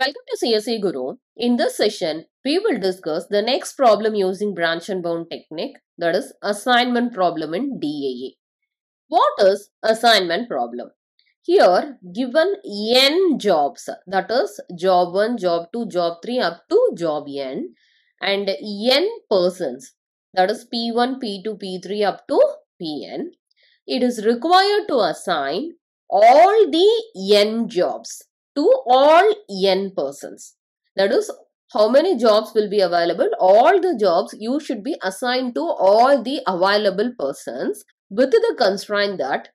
Welcome to CSE Guru. In this session, we will discuss the next problem using branch and bound technique that is assignment problem in DAA. What is assignment problem? Here given n jobs that is job 1, job 2, job 3 up to job n and n persons that is P1, P2, P3 up to Pn. It is required to assign all the n jobs to all n persons. That is, how many jobs will be available? All the jobs you should be assigned to all the available persons with the constraint that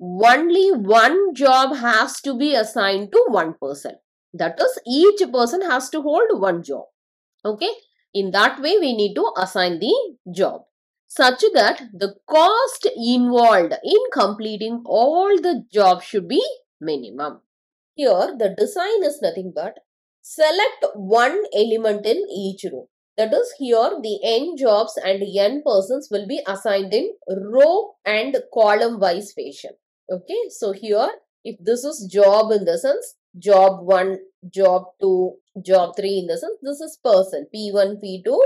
only one job has to be assigned to one person. That is, each person has to hold one job. Okay. In that way, we need to assign the job such that the cost involved in completing all the jobs should be minimum. Here, the design is nothing but select one element in each row. That is, here the n jobs and n persons will be assigned in row and column wise fashion. Okay, so here, if this is job in the sense, job 1, job 2, job 3 in the sense, this is person, P1, P2,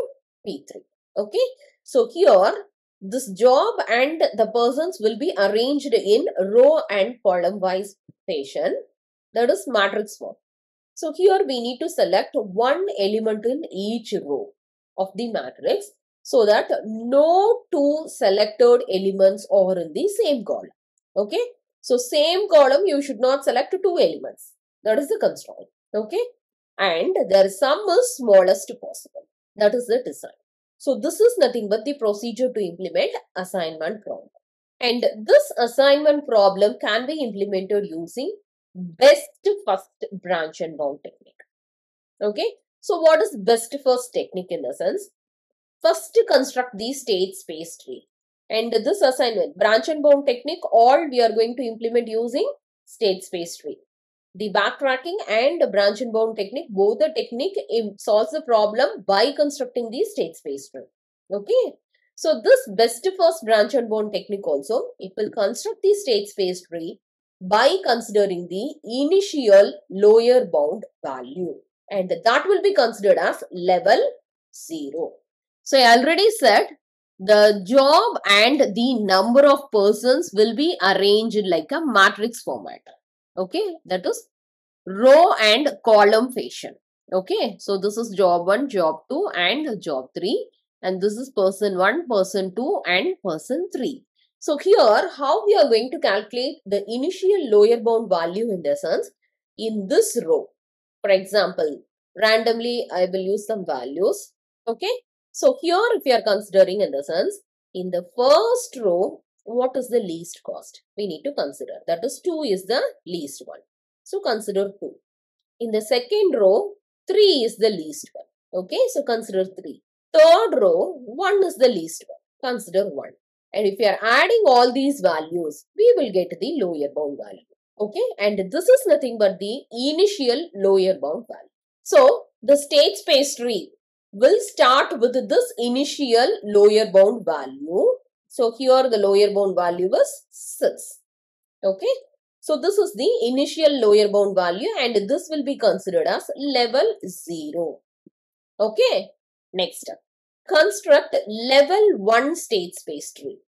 P3. Okay, so here this job and the persons will be arranged in row and column wise fashion that is matrix form. So here we need to select one element in each row of the matrix so that no two selected elements are in the same column. Okay. So same column you should not select two elements. That is the constraint. Okay. And their sum is smallest possible. That is the design. So this is nothing but the procedure to implement assignment problem. And this assignment problem can be implemented using best first branch and bound technique. Okay. So what is best first technique in the sense? First construct the state space tree. And this assignment, branch and bound technique, all we are going to implement using state space tree. The backtracking and branch and bound technique, both the technique solves the problem by constructing the state space tree. Okay. So this best first branch and bound technique also, it will construct the state space tree by considering the initial lower bound value and that will be considered as level 0. So I already said the job and the number of persons will be arranged like a matrix format. Okay, that is row and column fashion. Okay, so this is job 1, job 2 and job 3 and this is person 1, person 2 and person 3. So here, how we are going to calculate the initial lower bound value in the sense in this row. For example, randomly I will use some values. Okay. So here if we are considering in the sense, in the first row, what is the least cost? We need to consider. That is 2 is the least one. So consider 2. In the second row, 3 is the least one. Okay. So consider 3. Third row, 1 is the least one. Consider 1. And if we are adding all these values, we will get the lower bound value. Okay. And this is nothing but the initial lower bound value. So, the state space tree will start with this initial lower bound value. So, here the lower bound value was 6. Okay. So, this is the initial lower bound value and this will be considered as level 0. Okay. Next up construct level 1 state space tree.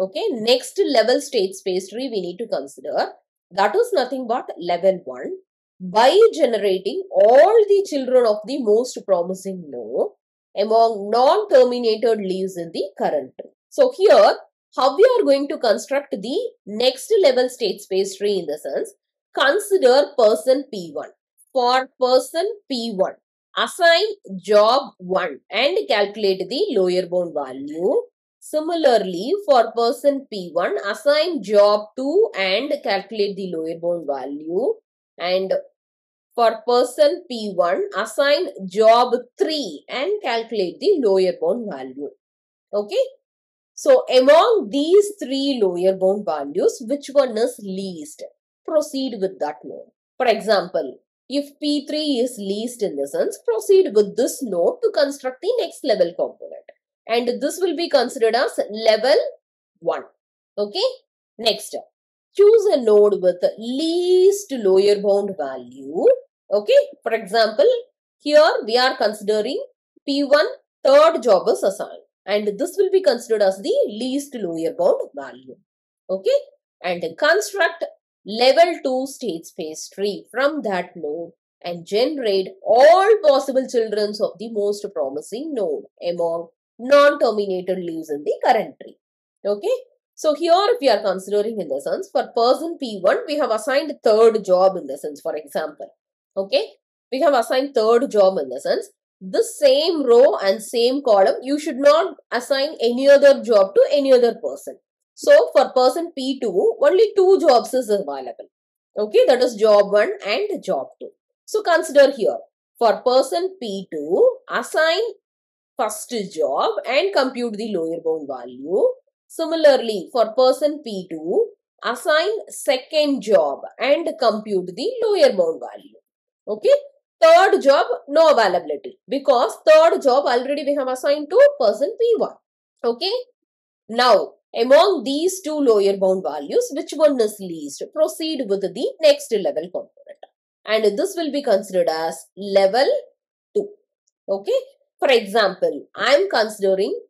Okay, next level state space tree we need to consider. That is nothing but level 1 by generating all the children of the most promising node among non-terminated leaves in the current tree. So here, how we are going to construct the next level state space tree in the sense, consider person P1. For person P1, assign job 1 and calculate the lower bound value. Similarly, for person P1, assign job 2 and calculate the lower bound value. And for person P1, assign job 3 and calculate the lower bound value. Okay. So, among these three lower bound values, which one is least? Proceed with that node. For example, if P3 is least in the sense, proceed with this node to construct the next level component. And this will be considered as level 1. Okay. Next, choose a node with least lower bound value Okay, for example, here we are considering P1 third job is assigned and this will be considered as the least lower bound value. Okay, and construct level 2 state space tree from that node and generate all possible children of the most promising node among non-terminated leaves in the current tree. Okay, so here if we are considering in the sense for person P1 we have assigned third job in the sense for example. Okay, we have assigned third job in the sense the same row and same column you should not assign any other job to any other person. So for person P2 only two jobs is available. Okay, that is job 1 and job 2. So consider here for person P2 assign first job and compute the lower bound value. Similarly for person P2 assign second job and compute the lower bound value. Okay. Third job, no availability because third job already we have assigned to person P1. Okay. Now, among these two lower bound values, which one is least? Proceed with the next level component. And this will be considered as level 2. Okay. For example, I am considering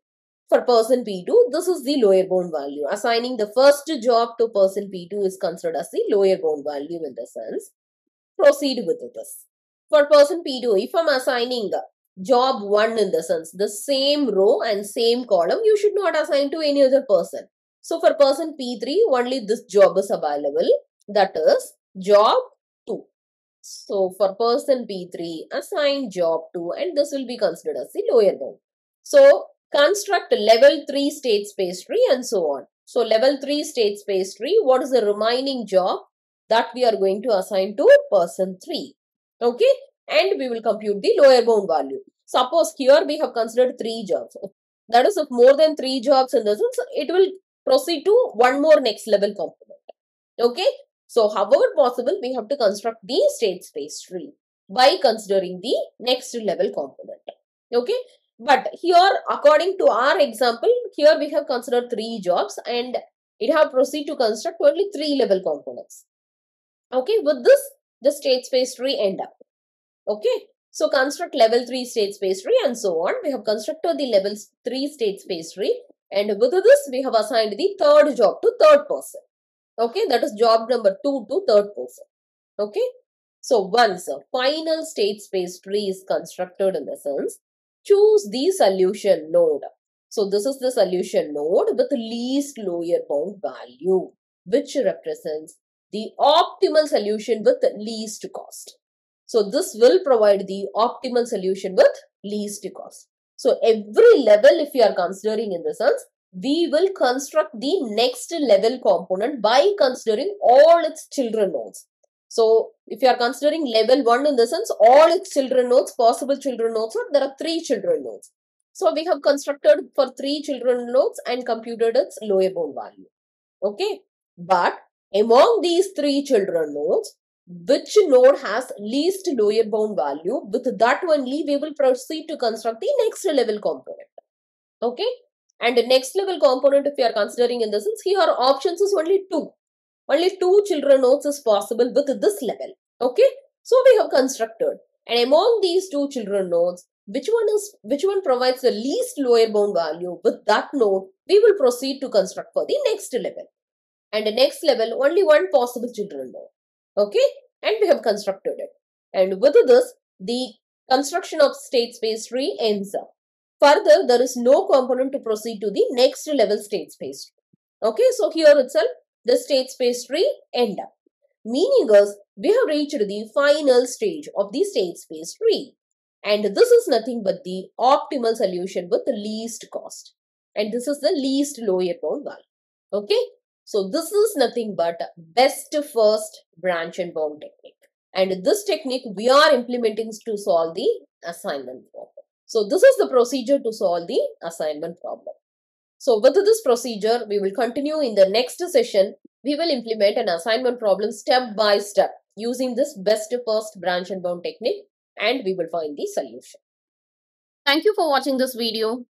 for person P2, this is the lower bound value. Assigning the first job to person P2 is considered as the lower bound value in the sense. Proceed with this for person P2, if I'm assigning job 1 in the sense, the same row and same column, you should not assign to any other person. So for person P3, only this job is available. That is job 2. So for person P3, assign job 2 and this will be considered as the lower bound. So construct level 3 state space tree and so on. So level 3 state space tree, what is the remaining job that we are going to assign to person 3? Okay. And we will compute the lower bound value. Suppose here we have considered three jobs. That is if more than three jobs in it will proceed to one more next level component. Okay. So however possible, we have to construct the state space tree by considering the next level component. Okay. But here, according to our example, here we have considered three jobs and it have proceed to construct only three level components. Okay. With this, the state space tree end up. Okay. So construct level 3 state space tree and so on. We have constructed the level 3 state space tree and with this we have assigned the third job to third person. Okay. That is job number 2 to third person. Okay. So once a final state space tree is constructed in the sense, choose the solution node. So this is the solution node with least lower bound value which represents the optimal solution with least cost. So this will provide the optimal solution with least cost. So every level if you are considering in the sense, we will construct the next level component by considering all its children nodes. So if you are considering level 1 in the sense, all its children nodes, possible children nodes, there are 3 children nodes. So we have constructed for 3 children nodes and computed its lower bound value. Okay. But among these three children nodes, which node has least lower bound value, with that only we will proceed to construct the next level component. Okay. And the next level component, if you are considering in this sense, here options is only two. Only two children nodes is possible with this level. Okay. So we have constructed. And among these two children nodes, which one is which one provides the least lower bound value with that node, we will proceed to construct for the next level and the next level only one possible children node. Okay, and we have constructed it. And with this, the construction of state space tree ends up. Further, there is no component to proceed to the next level state space tree. Okay, so here itself, the state space tree end up. Meaning is, we have reached the final stage of the state space tree. And this is nothing but the optimal solution with the least cost. And this is the least lower bound value. Okay, so this is nothing but best first branch and bound technique. And this technique we are implementing to solve the assignment problem. So this is the procedure to solve the assignment problem. So with this procedure, we will continue in the next session. We will implement an assignment problem step by step using this best first branch and bound technique and we will find the solution. Thank you for watching this video.